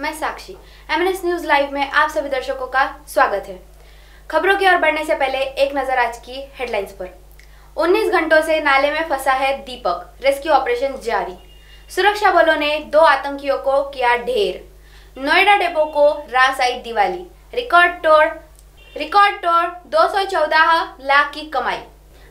MNS news live में आप सभी दर्शकों का स्वागत है। खबरों की ओर बढ़ने से पहले एक नज़र आज की हेडलाइंस पर। 19 घंटों से नाले में फंसा है दीपक रेस्क्यू ऑपरेशन जारी। सुरक्षा बलों ने दो आतंकियों को किया ढेर। नोएडा डेपो को रास आई दिवाली। रिकॉर्ड तोड़ रिकॉर्ड तोड़ 214 लाख की कमाई।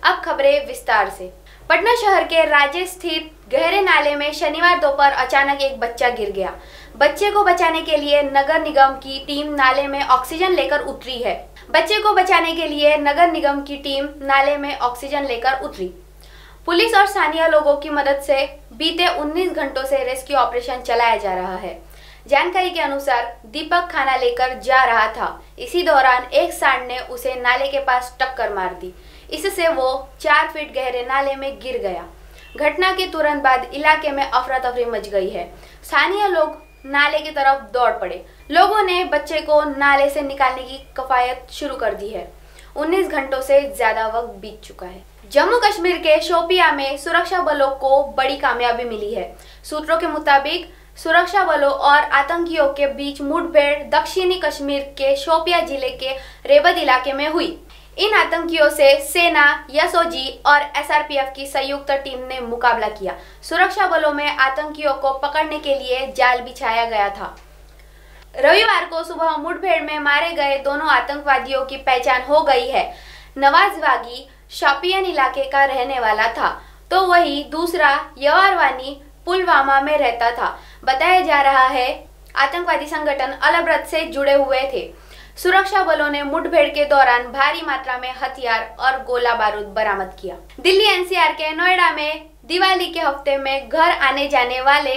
अब खबरें विस्तार से। पटना शहर के राज्य स्थित गहरे नाले में शनिवार दोपहर अचानक एक बच्चा गिर गया। बच्चे को बचाने के लिए नगर निगम की टीम नाले में ऑक्सीजन लेकर उतरी है। बच्चे को बचाने के लिए नगर निगम की टीम नाले में ऑक्सीजन लेकर उतरी। पुलिस और स्थानीय लोगों की मदद से बीते 19 घंटों से रेस्क्यू ऑपरेशन चलाया जा रहा है। जानकारी के अनुसार दीपक खाना लेकर जा रहा था। इसी दौरान एक सांड ने उसे नाले के पास टक्कर मार दी। इससे वो चार फीट गहरे नाले में गिर गया। घटना के तुरंत बाद इलाके में अफरा तफरी मच गई है। स्थानीय लोग नाले की तरफ़ दौड़ पड़े। लोगों ने बच्चे को नाले से निकालने की कफायत शुरू कर दी है। 19 घंटों से ज़्यादा वक्त बीत चुका है। जम्मू कश्मीर के शोपिया में सुरक्षा बलों को बड़ी कामयाबी मिली है। सूत्रों के मुताबिक, सुरक्षा बलों और आतंकियों के बीच मुठभेड़ दक्षिणी कश्मीर के शोपिया ज़िले के रेबद इलाके में हुई। इन आतंकियों से सेना, एसओजी और एसआरपीएफ की संयुक्त टीम ने मुकाबला किया। सुरक्षा बलों में आतंकियों को पकड़ने के लिए जाल बिछाया गया था। रविवार को सुबह मुठभेड़ में मारे गए दोनों आतंकवादियों की पहचान हो गई है। नवाज़ वागी शॉपियन इलाके का रहने वाला था तो वही दूसरा यवारवानी पुलवामा में रहता था। बताया जा रहा है, आतंकवादी संगठन अलब्रत से जुड़े हुए थे। सुरक्षा बलों ने मुठभेड़ के दौरान भारी मात्रा में हथियार और गोला बारूद बरामद किया। दिल्ली एनसीआर के नोएडा में दिवाली के हफ़्ते में घर आने जाने वाले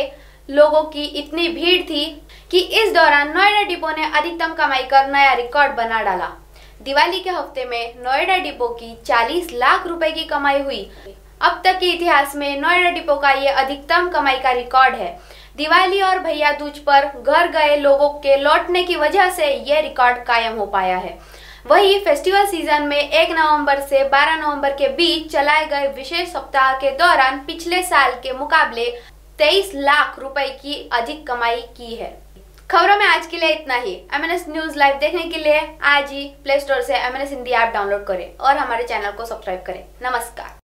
लोगों की इतनी भीड़ थी कि इस दौरान नोएडा डिपो ने अधिकतम कमाई कर नया रिकॉर्ड बना डाला। दिवाली के हफ़्ते में नोएडा डिपो की 40 लाख रुपए की कमाई हुई। अब तक के इतिहास में नोएडा डिपो का ये अधिकतम कमाई का रिकॉर्ड है। दिवाली और भैया दूज पर घर गए लोगों के लौटने की वजह से ये रिकॉर्ड कायम हो पाया है। वही फेस्टिवल सीज़न में 1 नवंबर से 12 नवंबर के बीच चलाए गए विशेष सप्ताह के दौरान पिछले साल के मुकाबले 23 लाख रुपए की अधिक कमाई की है। खबरों में आज के लिए इतना ही। एम एन न्यूज़ लाइव देखने के लिए आज ही प्ले स्टोर से एमएनएस हिंदी ऐप डाउनलोड करें और हमारे चैनल को सब्सक्राइब करें। नमस्कार।